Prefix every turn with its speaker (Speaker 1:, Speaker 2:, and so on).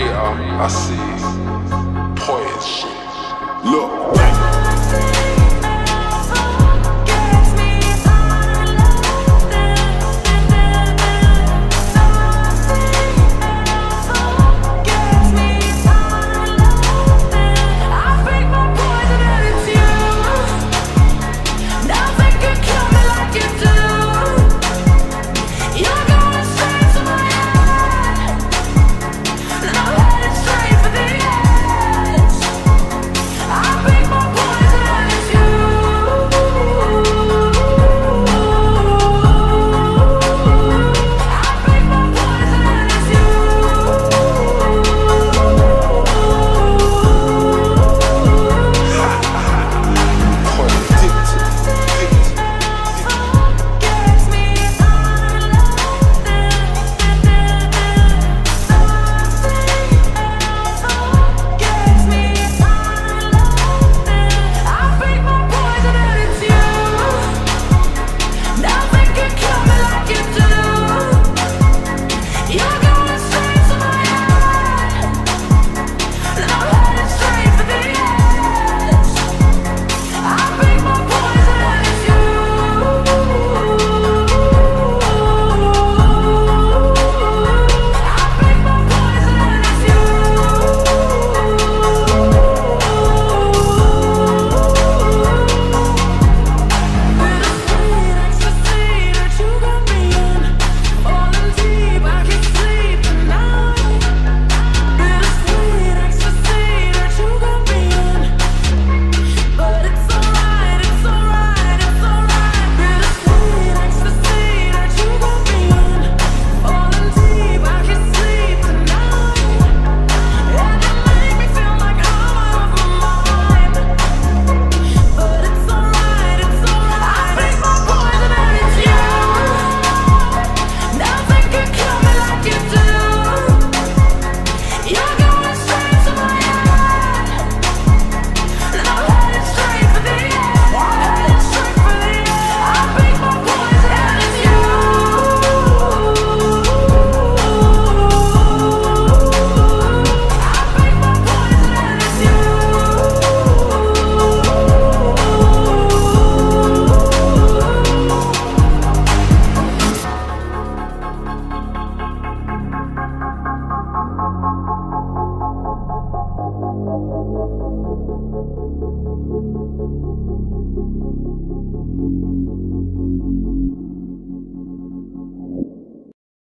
Speaker 1: radar, I see poetry.
Speaker 2: Look.